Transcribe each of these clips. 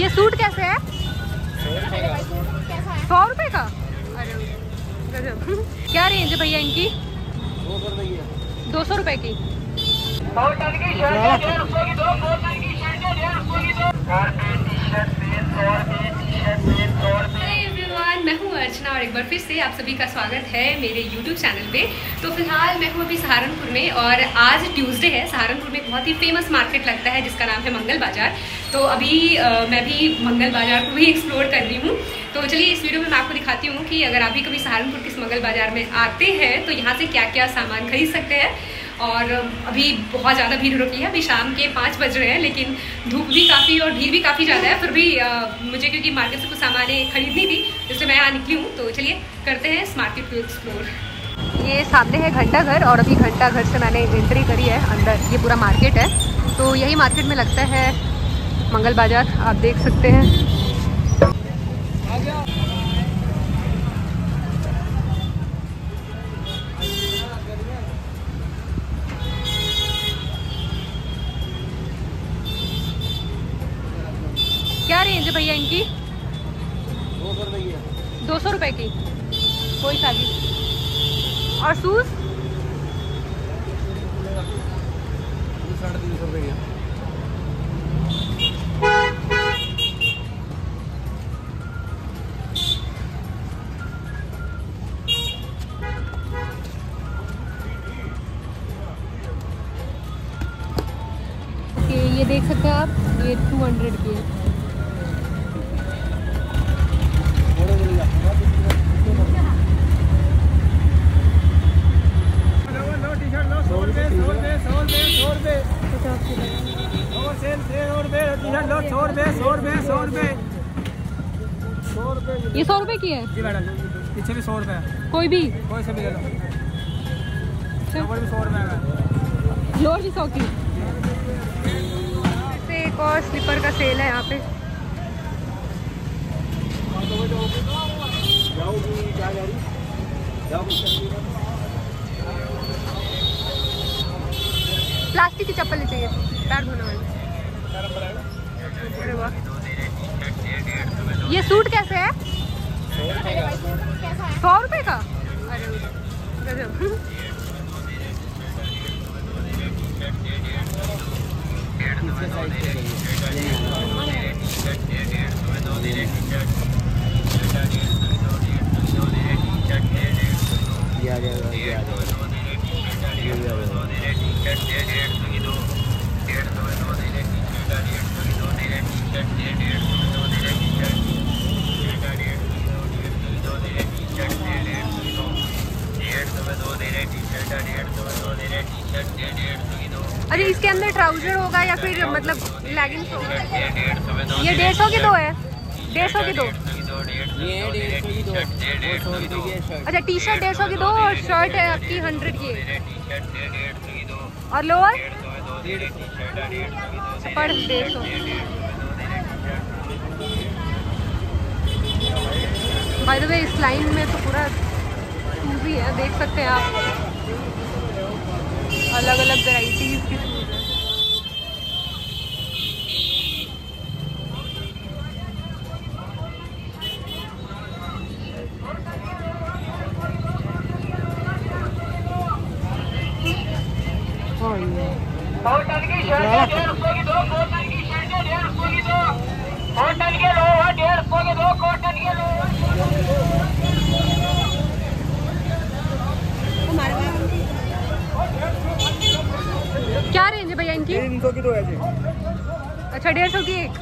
ये सूट कैसे है? सौ रुपए का? अरे क्या रेंज है भैया इनकी? दो सौ रुपए की Hey everyone, मैं हूँ अर्चना और एक बार फिर से आप सभी का स्वागत है मेरे YouTube चैनल पे। तो फ़िलहाल मैं हूँ अभी सहारनपुर में और आज ट्यूसडे है। सहारनपुर में बहुत ही फ़ेमस मार्केट लगता है जिसका नाम है मंगल बाज़ार। तो अभी आ, मैं भी मंगल बाज़ार को भी एक्सप्लोर कर रही हूँ। तो चलिए इस वीडियो में मैं आपको दिखाती हूँ कि अगर आप भी कभी सहारनपुर के मंगल बाज़ार में आते हैं तो यहाँ से क्या क्या सामान खरीद सकते हैं। और अभी बहुत ज़्यादा भीड़ रुकी है। अभी शाम के पाँच बज रहे हैं लेकिन धूप भी काफ़ी और भीड़ भी काफ़ी ज़्यादा है। फिर भी अ, मुझे क्योंकि मार्केट से कुछ सामान खरीदनी थी इसलिए मैं यहाँ निकली हूँ। तो चलिए करते हैं इस मार्केट को एक्सप्लोर ये सामने है घंटा घर और अभी घंटा घर से मैंने एंट्री करी है अंदर। ये पूरा मार्केट है। तो यही मार्केट में लगता है मंगल बाज़ार आप देख सकते हैं। रेंज है भैया इनकी? दो सौ रुपए की। कोई सा भी और शूज़? साढ़े तीन सौ रुपये ये देख सकते हैं आप, ये टू हंड्रेड की है। ये सौ रुपए की है? पीछे भी सौ रुपये कोई भी? कोई से भी ले लो। भी सौ लोअर भी सौ की। से एक और स्लीपर का सेल है यहाँ पे। प्लास्टिक की चप्पल चाहिए पैर धोने वाली। ये सूट कैसे है? सौ रुपए का। अरे अरे इसके अंदर ट्राउज़र होगा या फिर मतलब लेगिंग्स होगा ये डेढ़ सौ की दो है डेढ़ सौ की दो है है अच्छा टी शर्ट डेढ़ सौ की दो और शर्ट है आपकी हंड्रेड की और लोअर पर डेढ़ सौ बाय द वे इस लाइन में तो पूरा शूज़ ही है देख सकते हैं आप अलग अलग वेराइटीज की शूज़ है होटल की शर्ट डेढ़ सौ की दो कॉटन की शर्ट डेढ़ सौ की दो कॉटन के लोवर डेढ़ सौ के दो कॉटन के लोवर क्या रेंज है भैया इनकी तीन सौ की दो है जी। अच्छा डेढ़ सौ की एक?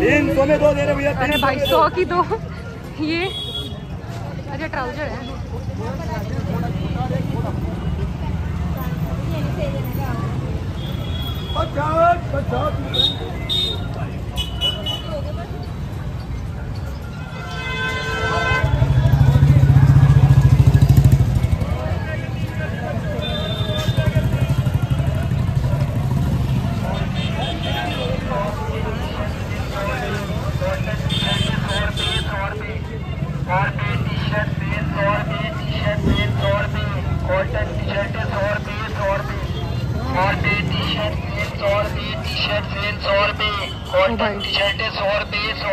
तीन सौ में दो दे रहे भैया अरे भाई सौ की दो। ये अच्छा ट्राउज़र है। टी शर्ट सौ टी शर्ट सौ कॉटन टी सौ oh सौ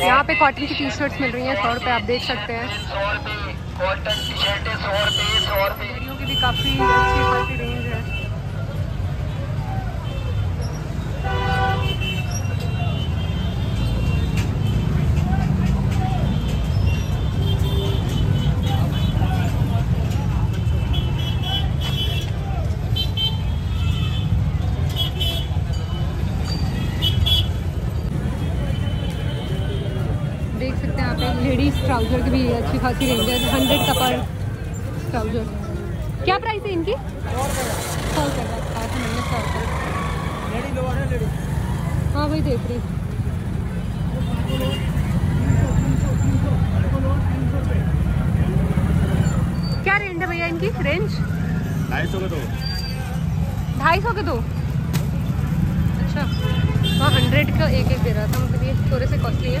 यहाँ पे कॉटन की टी शर्ट मिल रही है सौ रुपए आप देख सकते हैं। सौ रुपए कॉटन टी शर्ट सौ रुपए सौ रुपये भी काफ़ी अच्छी रेंज ट्राउज़र की भी अच्छी खासी रेंज है हंड्रेड का पर ट्राउज़र। क्या प्राइस है इनकी? हाँ वही देख रही क्या रेंज है भैया इनकी? रेंज ढाई सौ के दो। ढाई सौ के दो अच्छा। हाँ हंड्रेड का एक एक दे रहा था मतलब ये थोड़े से कॉस्टली है।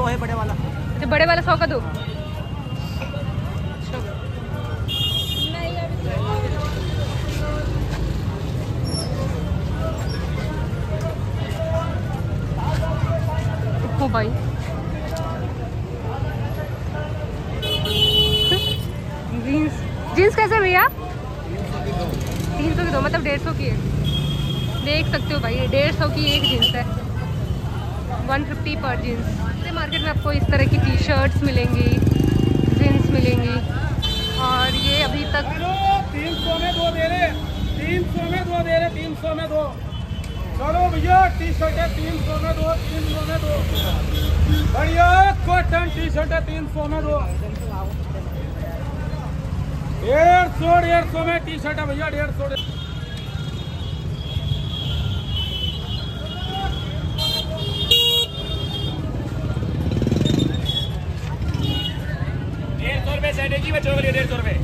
दो है बड़े वाला। जो बड़े वाला सौ का दो। भाई। जीन्स जीन्स कैसे भैया? तीन सौ की दो मतलब डेढ़ सौ की है। देख सकते हो भाई डेढ़ सौ की एक जीन्स है। वन फिफ्टी पर जीन्स मार्केट में आपको इस तरह की टी शर्ट्स मिलेंगी जीन्स मिलेंगी। और ये अभी तक तीन सौ में दो दे रहे, तीन सौ में दो दे रहे, तीन सौ में दो। चलो भैया टी शर्ट है, तीन सौ में दो, तीन सौ में दो। बढ़िया कॉटन टी शर्ट है, तीन सौ में दो। डेढ़ सौ डेढ़ सौ में टी शर्ट है भैया डेढ़ सौ। डेढ़ सौ रुपए।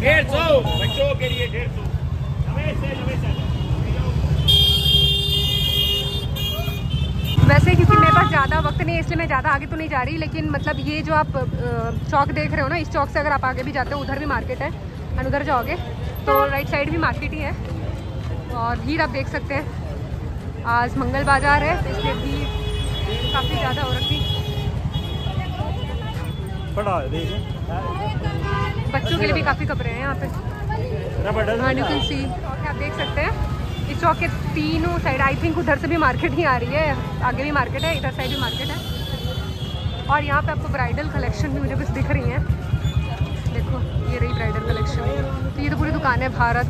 डेढ़ सौ। बच्चों के लिए डेढ़ सौ। वैसे क्योंकि मेरे पास ज़्यादा वक्त नहीं है, इसलिए मैं ज़्यादा आगे तो नहीं जा रही, लेकिन मतलब ये जो आप चौक देख रहे हो ना, इस चौक से अगर आप आगे भी जाते हो, उधर भी मार्केट है और उधर जाओगे तो राइट साइड भी मार्केट ही है, और भीड़ आप देख सकते हैं। आज मंगल बाज़ार है, इसलिए भीड़ काफ़ी ज़्यादा हो रखी। बड़ा देखिए बच्चों के लिए भी काफ़ी कपड़े हैं यहाँ पे। यू कैन सी आप देख सकते हैं। इस चौक के तीनों साइड आई थिंक उधर से भी मार्केट ही आ रही है। आगे भी मार्केट है इधर साइड भी मार्केट है। और यहाँ पे आपको ब्राइडल कलेक्शन भी मुझे कुछ दिख रही है। देखो ये रही ब्राइडल कलेक्शन तो ये तो पूरी दुकान है भारत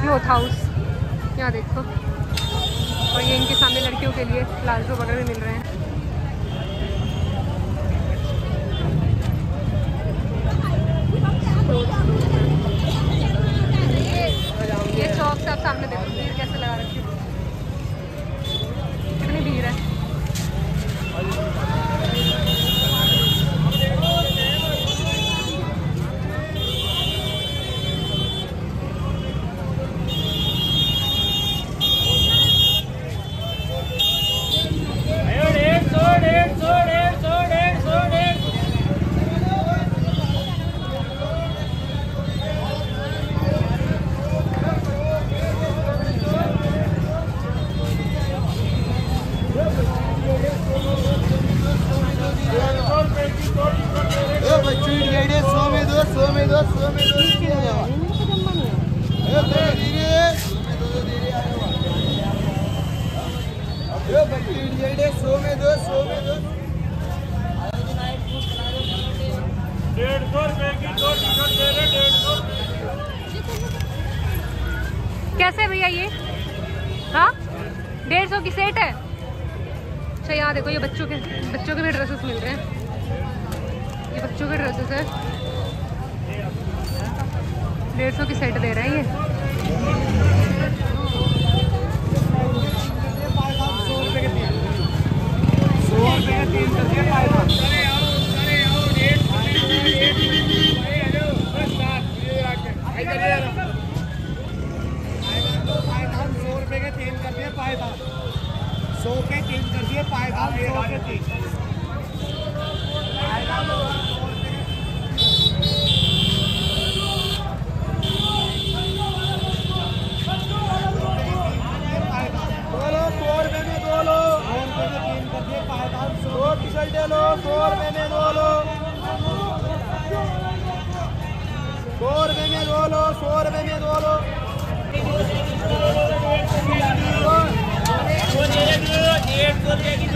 क्लोथ हाउस यहाँ देखो। और ये इनके सामने लड़कियों के लिए प्लाजो वगैरह भी मिल रहे हैं ये चौक से आप सामने देखो भीड़ कैसे लगा रखी है कितनी भीड़ है डेढ़ सौ डेढ़ सौ डेढ़ सौ डेढ़ सौ डेढ़ सौ ए बच्चों डेढ़ सौ में दो सौ में दो सौ में दो ए धीरे धीरे दो दो धीरे आयो ए बच्चों डेढ़ कैसे भैया ये? हाँ? डेढ़ सौ की सेट है? अच्छा यहाँ देखो, ये बच्चों के बच्चों के भी ड्रेसेस मिल रहे हैं। ये बच्चों के ड्रेसेस है। डेढ़ सौ की सेट दे रहे हैं ये। टी शर्टें लो सौ रुपये में दो लो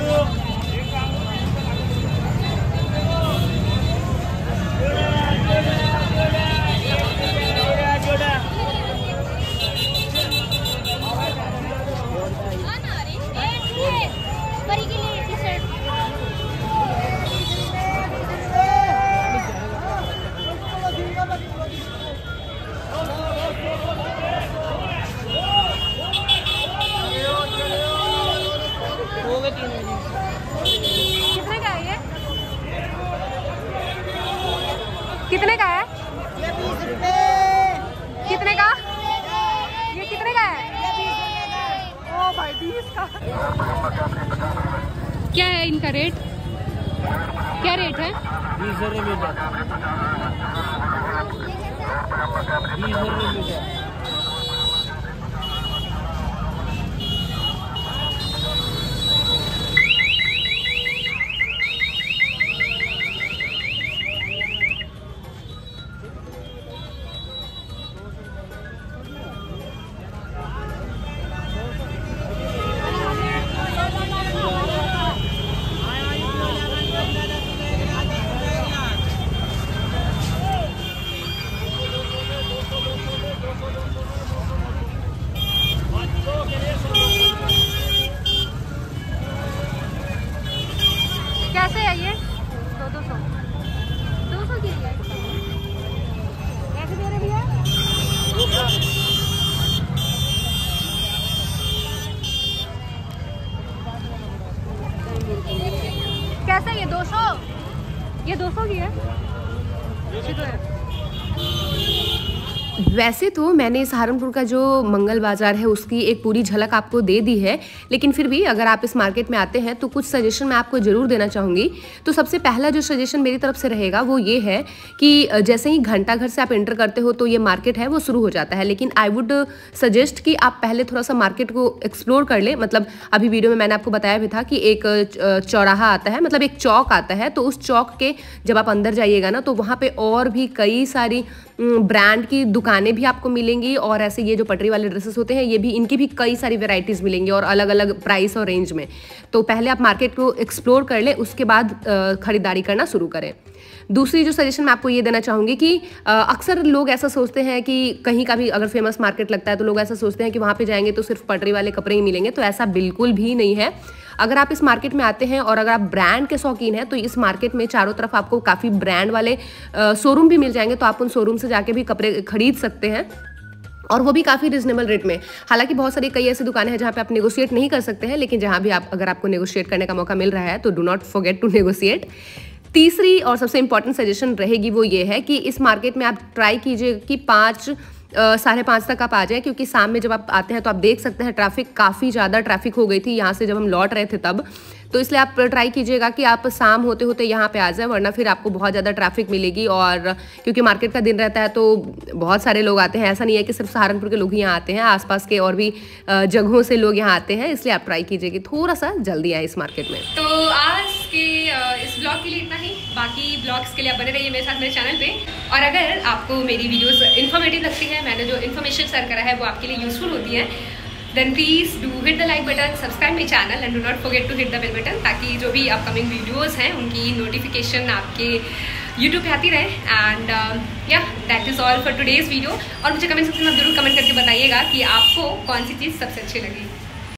सौ क्या है इनका रेट क्या रेट है? बीस वैसे तो मैंने सहारनपुर का जो मंगल बाज़ार है, उसकी एक पूरी झलक आपको दे दी है, लेकिन फिर भी अगर आप इस मार्केट में आते हैं तो कुछ सजेशन मैं आपको ज़रूर देना चाहूँगी। तो सबसे पहला जो सजेशन मेरी तरफ़ से रहेगा, वो ये है कि जैसे ही घंटा घर से आप एंटर करते हो तो ये मार्केट है, वो शुरू हो जाता है। लेकिन आई वुड सजेस्ट कि आप पहले थोड़ा सा मार्केट को एक्सप्लोर कर लें। मतलब अभी वीडियो में मैंने आपको बताया भी था कि एक चौराहा आता है मतलब एक चौक आता है तो उस चौक के जब आप अंदर जाइएगा ना तो वहाँ पर और भी कई सारी ब्रांड की दुकानें भी आपको मिलेंगी और ऐसे ये जो पटरी वाले ड्रेसेस होते हैं, ये भी, इनकी भी कई सारी वेराइटीज़ मिलेंगी और अलग अलग प्राइस और रेंज में। तो पहले आप मार्केट को एक्सप्लोर कर लें, उसके बाद खरीदारी करना शुरू करें। दूसरी जो सजेशन मैं आपको ये देना चाहूँगी कि अक्सर लोग ऐसा सोचते हैं कि कहीं का भी अगर फ़ेमस मार्केट लगता है तो लोग ऐसा सोचते हैं कि वहाँ पे जाएँगे तो सिर्फ़ पटरी वाले कपड़े ही मिलेंगे तो ऐसा बिल्कुल भी नहीं है। अगर आप इस मार्केट में आते हैं और अगर आप ब्रांड के शौकीन हैं तो इस मार्केट में चारों तरफ़ आपको काफ़ी ब्रांड वाले शोरूम भी मिल जाएँगे तो आप उन शोरूम से जाके भी कपड़े खरीद सकते हैं। और वो भी काफ़ी रिजनेबल रेट में। हालाँकि बहुत सारी कई ऐसी दुकानें हैं जहाँ पे आप नेगोशिएट नहीं कर सकते हैं, लेकिन जहाँ भी आप, अगर आपको नेगोशिएट करने का मौका मिल रहा है तो do not forget to negotiate तीसरी और सबसे इंपॉर्टेंट सजेशन रहेगी वो ये है कि इस मार्केट में आप ट्राई कीजिए कि पाँच साढ़े पाँच तक आप आ जाएँ, क्योंकि शाम में जब आप आते हैं तो आप देख सकते हैं ट्रैफ़िक काफ़ी ज़्यादा ट्रैफ़िक हो गई थी यहाँ से जब हम लौट रहे थे तब। तो इसलिए आप ट्राई कीजिएगा कि आप शाम होते होते यहाँ पे आ जाएँ, वरना फिर आपको बहुत ज़्यादा ट्रैफ़िक मिलेगी और क्योंकि मार्केट का दिन रहता है तो बहुत सारे लोग आते हैं। ऐसा नहीं है कि सिर्फ़ सहारनपुर के लोग ही यहाँ आते हैं, आसपास के और भी जगहों से लोग यहाँ आते हैं, इसलिए आप ट्राई कीजिए कि थोड़ा सा जल्दी आए इस मार्केट में। तो आज के इस ब्लॉग के लिए इतना ही। बाकी ब्लॉग्स के लिए आप बने रहिए मेरे साथ, मेरे चैनल पे। और अगर आपको मेरी वीडियोस इन्फॉर्मेटिव लगती है, मैंने जो इन्फॉर्मेशन शेयर करा है, वो आपके लिए यूजफुल होती है then please do hit the like button subscribe my channel and do not forget to hit the bell button ताकि जो भी अपकमिंग वीडियोज़ हैं, उनकी नोटिफिकेशन आपके यूट्यूब पे आती रहे। And yeah that is all for today's video और मुझे कमेंट सेक्शन में ज़रूर कमेंट करके बताइएगा कि आपको कौन सी चीज़ सबसे अच्छी लगी।